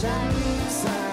Chinese side.